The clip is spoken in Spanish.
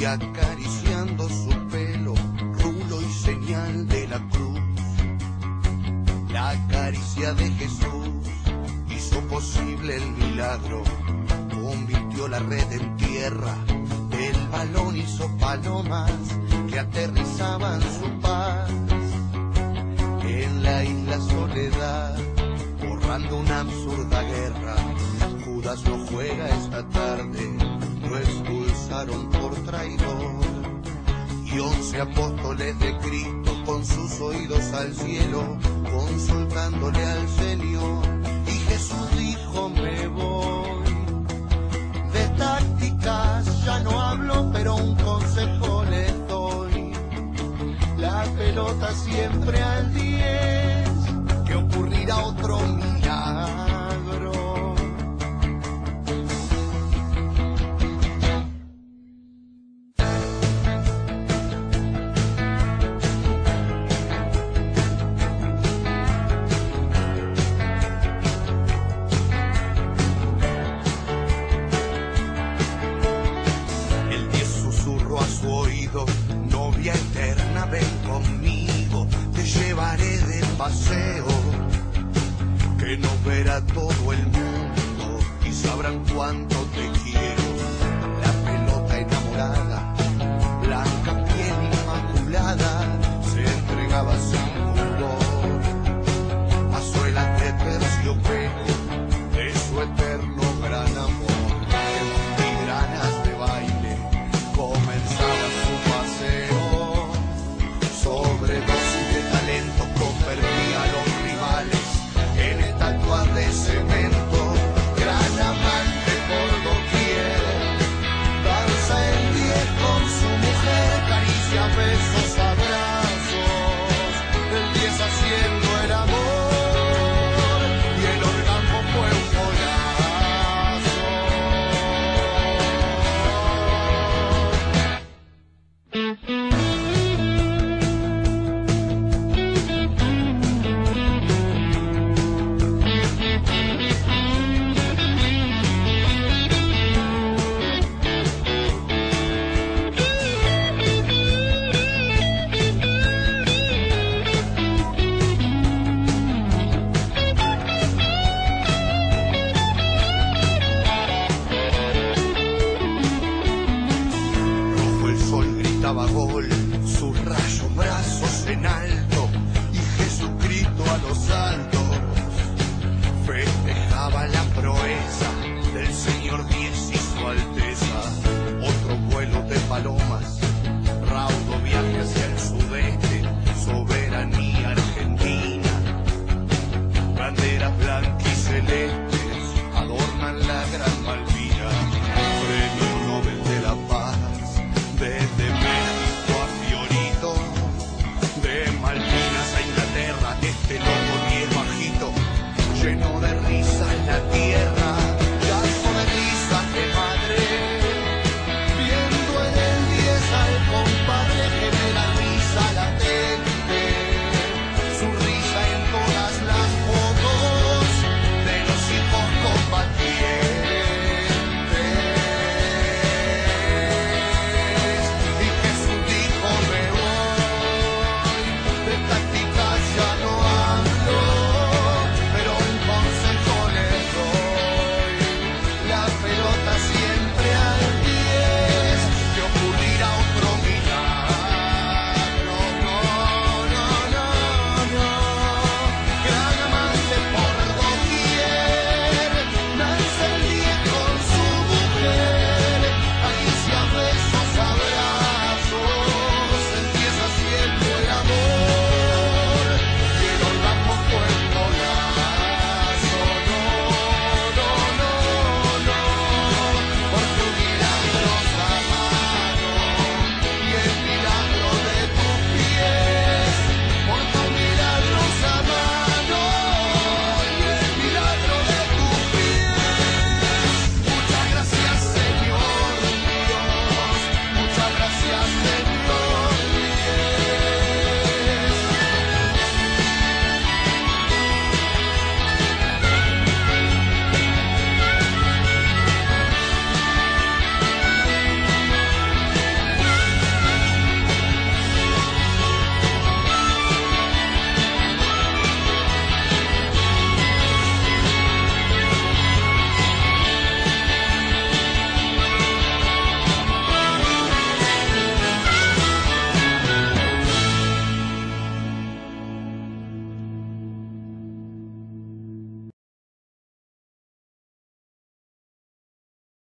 y acariciando su pelo, rulo y señal de la cruz. La caricia de Jesús hizo posible el milagro, convirtió la red en tierra, el balón hizo palomas que aterrizaban su paz. En la isla soledad, borrando una absurda guerra, Judas no juega esta tarde, lo expulsaron por traidor. Y once apóstoles de Cristo con sus oídos al cielo, consultándole al Señor. Y Jesús dijo, me voy. De tácticas ya no hablo, pero un consejo les doy. La pelota siempre al 10, que no verá todo el mundo y sabrán cuánto. gol, su rayo brazos en alto y Jesucristo a los altos festejaba la proeza del Señor Diez y su Alteza. Otro vuelo de palomas, raudo viaje hacia el sudeste, soberanía argentina, bandera blanca y celeste.